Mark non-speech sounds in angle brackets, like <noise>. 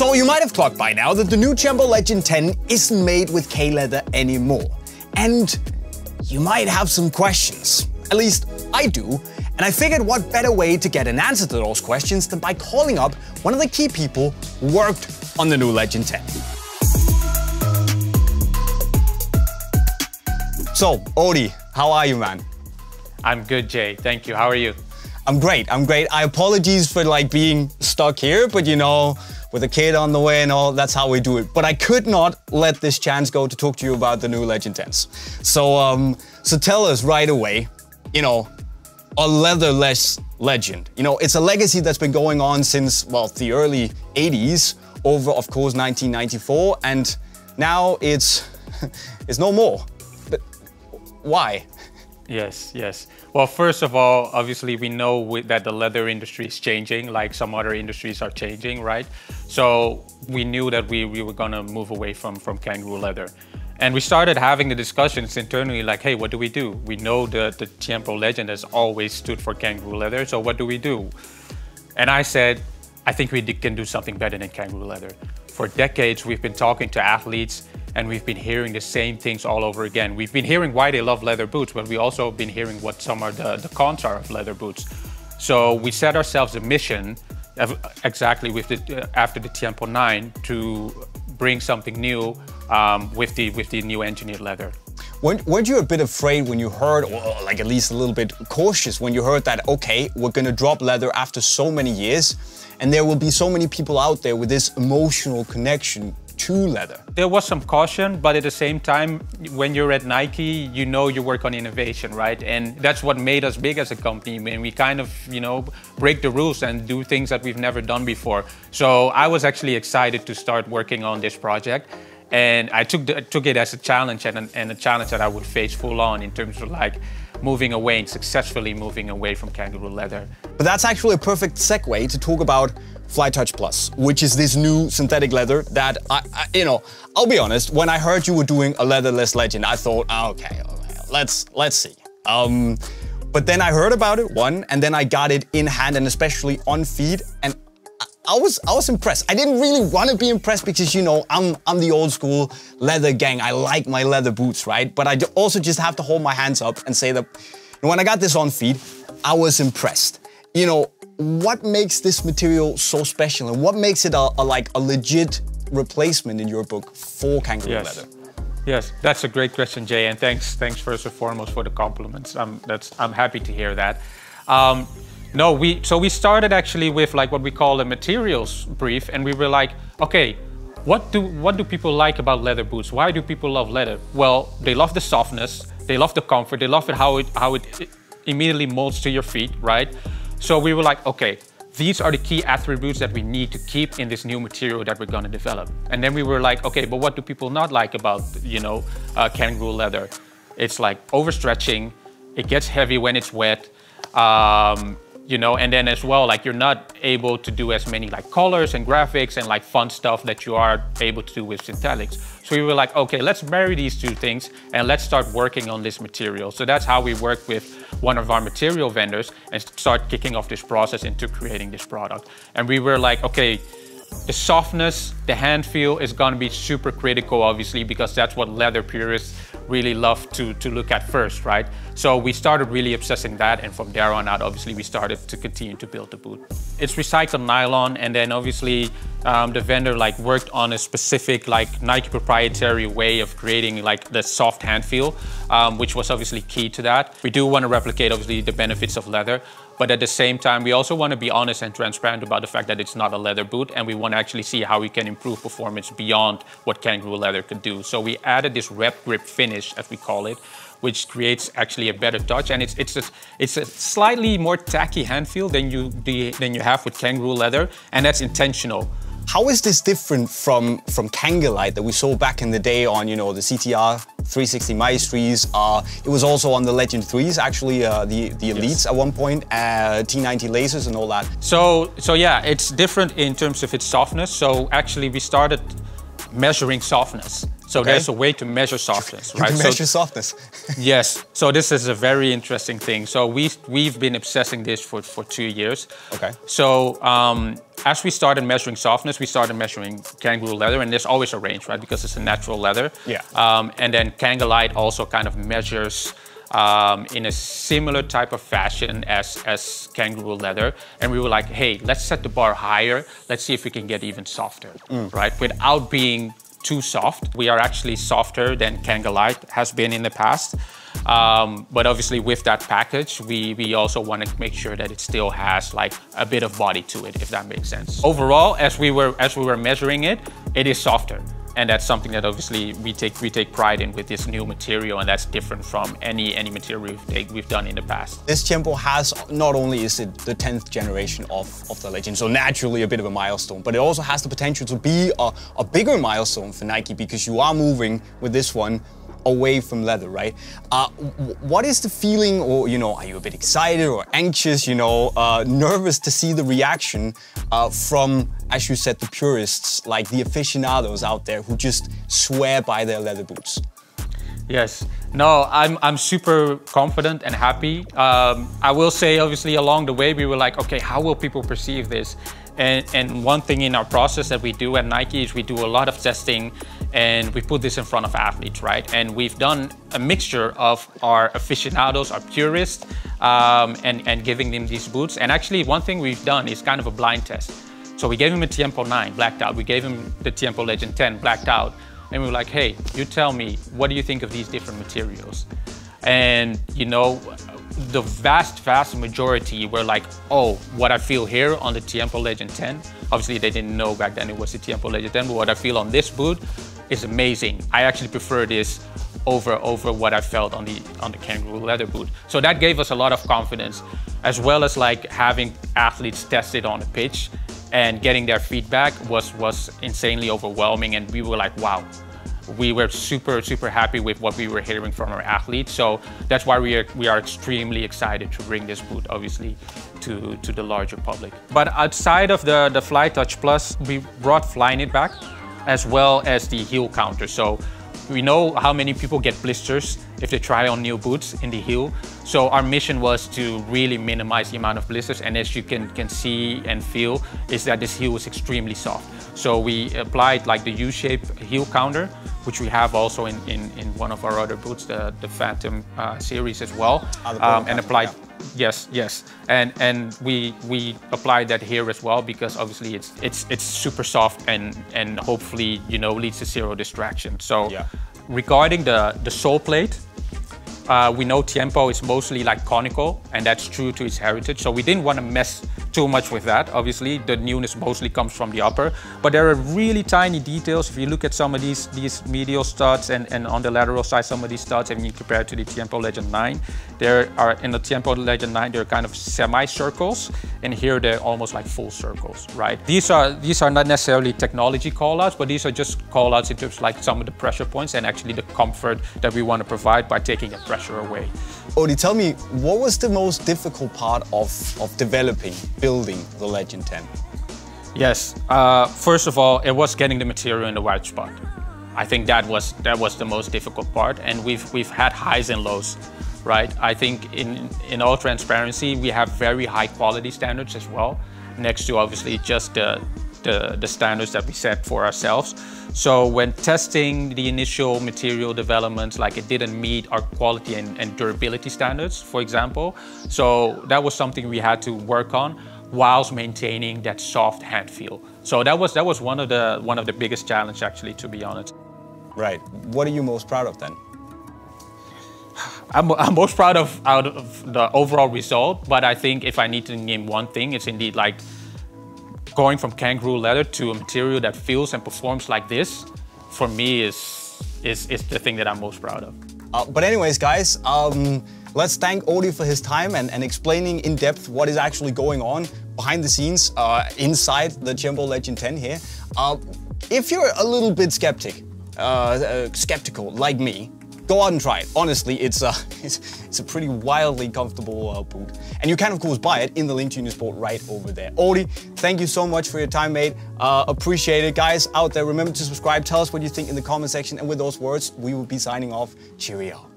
So you might have clocked by now that the new Tiempo Legend 10 isn't made with K-leather anymore. And you might have some questions. At least I do. And I figured what better way to get an answer to those questions than by calling up one of the key people who worked on the new Legend 10. So, Odie, how are you, man? I'm good, Jay. Thank you. How are you? I'm great. I'm great. I apologize for like being stuck here, but you know, with a kid on the way and all, that's how we do it. But I could not let this chance go to talk to you about the new Legend 10s. So, um, so tell us right away, you know, a leatherless legend. You know, it's a legacy that's been going on since, well, the early 80s, over, of course, 1994, and now it's, <laughs> it's no more. But why? Yes, yes. Well, first of all, obviously we know that the leather industry is changing, like some other industries are changing, right? So we knew that we, we were gonna move away from, from kangaroo leather. And we started having the discussions internally like, hey, what do we do? We know the, the Tiempo legend has always stood for kangaroo leather, so what do we do? And I said, I think we can do something better than kangaroo leather. For decades, we've been talking to athletes and we've been hearing the same things all over again. We've been hearing why they love leather boots, but we also have been hearing what some are the, the cons are of leather boots. So we set ourselves a mission exactly with the, uh, after the Tiempo 9 to bring something new um, with the with the new engineered leather. Weren't, weren't you a bit afraid when you heard, or like at least a little bit cautious when you heard that, okay, we're gonna drop leather after so many years, and there will be so many people out there with this emotional connection to leather. There was some caution, but at the same time, when you're at Nike, you know you work on innovation, right? And that's what made us big as a company. I mean, we kind of, you know, break the rules and do things that we've never done before. So I was actually excited to start working on this project. And I took, the, took it as a challenge and, and a challenge that I would face full on in terms of like moving away and successfully moving away from kangaroo leather. But that's actually a perfect segue to talk about FlyTouch Plus, which is this new synthetic leather that, I, I, you know, I'll be honest, when I heard you were doing a leatherless legend, I thought, oh, okay, okay, let's, let's see. Um, but then I heard about it, one, and then I got it in hand and especially on feet, and I was I was impressed. I didn't really want to be impressed because you know I'm I'm the old school leather gang. I like my leather boots, right? But I also just have to hold my hands up and say that when I got this on feet, I was impressed. You know, what makes this material so special and what makes it a, a like a legit replacement in your book for kangaroo yes. leather? Yes, that's a great question, Jay, and thanks, thanks first and foremost for the compliments. I'm, that's, I'm happy to hear that. Um, no, we so we started actually with like what we call a materials brief, and we were like, okay, what do what do people like about leather boots? Why do people love leather? Well, they love the softness, they love the comfort, they love it how it how it immediately molds to your feet, right? So we were like, okay, these are the key attributes that we need to keep in this new material that we're going to develop. And then we were like, okay, but what do people not like about, you know, uh, kangaroo leather? It's like overstretching, it gets heavy when it's wet, um, you know, and then as well, like you're not able to do as many like colors and graphics and like fun stuff that you are able to do with synthetics. So we were like, okay, let's marry these two things and let's start working on this material. So that's how we worked with one of our material vendors and start kicking off this process into creating this product. And we were like, okay, the softness, the hand feel is gonna be super critical, obviously, because that's what leather purists really love to, to look at first, right? So we started really obsessing that, and from there on out, obviously, we started to continue to build the boot. It's recycled nylon, and then obviously um, the vendor like worked on a specific like Nike proprietary way of creating like the soft hand feel, um, which was obviously key to that. We do want to replicate obviously the benefits of leather, but at the same time, we also want to be honest and transparent about the fact that it's not a leather boot, and we want to actually see how we can improve performance beyond what kangaroo leather could do. So we added this rep grip finish, as we call it, which creates actually a better touch. And it's, it's, a, it's a slightly more tacky hand feel than you, than you have with kangaroo leather, and that's intentional. How is this different from, from Kangalite that we saw back in the day on, you know, the CTR 360 Maestris? Uh, it was also on the Legend 3s, actually, uh, the, the Elites yes. at one point, uh, T90 lasers and all that. So, so yeah, it's different in terms of its softness. So actually we started measuring softness. So Okay. there's a way to measure <laughs> softness, You right? can So- measure softness. <laughs> yes. So this is a very interesting thing. So we've we've been obsessing this for for two years. Okay. So um, as we started measuring softness, we started measuring kangaroo leather, and there's always a range, right? Because it's a natural leather. Yeah. Um, and then Kangalite also kind of measures. Um, in a similar type of fashion as, as kangaroo leather. And we were like, hey, let's set the bar higher. Let's see if we can get even softer, right? Without being too soft. We are actually softer than Kangalite has been in the past. Um, but obviously with that package, we, we also want to make sure that it still has like a bit of body to it, if that makes sense. Overall, as we were as we were measuring it, it is softer. And that's something that obviously we take we take pride in with this new material, and that's different from any any material we've, take, we've done in the past. This Tiempo has not only is it the 10th generation of, of the Legend, so naturally a bit of a milestone, but it also has the potential to be a, a bigger milestone for Nike because you are moving with this one away from leather, right? Uh, what is the feeling, or you know, are you a bit excited or anxious, you know, uh, nervous to see the reaction uh, from, as you said, the purists, like the aficionados out there who just swear by their leather boots? Yes. No, I'm, I'm super confident and happy. Um, I will say, obviously, along the way, we were like, okay, how will people perceive this? And, and one thing in our process that we do at Nike is we do a lot of testing and we put this in front of athletes, right? And we've done a mixture of our aficionados, our purists, um, and, and giving them these boots. And actually, one thing we've done is kind of a blind test. So we gave him a Tiempo 9, blacked out. We gave him the Tiempo Legend 10, blacked out. And we were like, hey, you tell me, what do you think of these different materials? And, you know, the vast, vast majority were like, oh, what I feel here on the Tiempo Legend 10, obviously they didn't know back then it was the Tiempo Legend 10, but what I feel on this boot is amazing. I actually prefer this over over what I felt on the on the kangaroo leather boot. So that gave us a lot of confidence, as well as like having athletes tested on the pitch and getting their feedback was was insanely overwhelming. And we were like, wow, we were super super happy with what we were hearing from our athletes. So that's why we are we are extremely excited to bring this boot, obviously, to to the larger public. But outside of the the Fly Touch Plus, we brought Flyknit back, as well as the heel counter. So we know how many people get blisters if they try on new boots in the heel. So our mission was to really minimize the amount of blisters. And as you can, can see and feel, is that this heel is extremely soft. So we applied like the U-shape heel counter, which we have also in, in, in one of our other boots, the, the Phantom uh, series as well. The um, and applied yeah. Yes, yes, and and we we applied that here as well because obviously it's it's it's super soft and and hopefully you know leads to zero distraction. So Yeah. regarding the the sole plate, uh, we know Tiempo is mostly like conical, and that's true to its heritage. So we didn't want to mess too much with that. Obviously, the newness mostly comes from the upper, but there are really tiny details. If you look at some of these these medial studs and, and on the lateral side, some of these studs, and you compare it to the Tiempo Legend 9, there are in the Tiempo Legend 9 they're kind of semi-circles, and here they're almost like full circles, right? These are these are not necessarily technology callouts, but these are just callouts in terms of like some of the pressure points and actually the comfort that we want to provide by taking a pressure away. Odie, tell me, what was the most difficult part of, of developing, building the Legend 10? Yes. Uh, first of all, it was getting the material in the right spot. I think that was that was the most difficult part, and we've we've had highs and lows, right? I think in in all transparency, we have very high quality standards as well, next to obviously just the the, the standards that we set for ourselves. So when testing the initial material developments, like it didn't meet our quality and, and durability standards, for example. So that was something we had to work on whilst maintaining that soft hand feel. So that was that was one of the one of the biggest challenge actually, to be honest. Right. What are you most proud of then? I'm, I'm most proud of out of the overall result, but I think if I need to name one thing, it's indeed like going from kangaroo leather to a material that feels and performs like this. For me, is is is the thing that I'm most proud of. Uh, but anyways, guys, um, let's thank Odie for his time and, and explaining in depth what is actually going on behind the scenes uh, inside the Tiempo Legend 10 here. Uh, if you're a little bit skeptic, uh, uh, skeptical like me, go out and try it. Honestly, it's a, <laughs> it's, it's a pretty wildly comfortable uh, boot. And you can, of course, buy it in the link to Unisport right over there. Odie, thank you so much for your time, mate. Uh, appreciate it. Guys out there, remember to subscribe. Tell us what you think in the comment section. And with those words, we will be signing off. Cheerio.